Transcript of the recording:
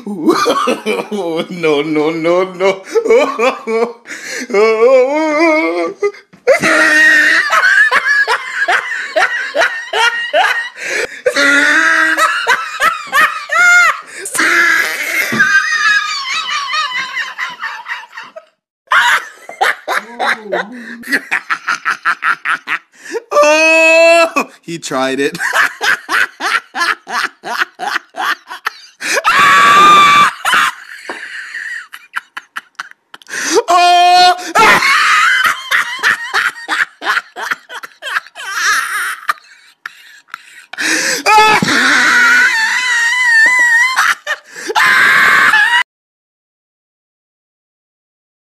no, no, no, no. oh, he tried it. Ah!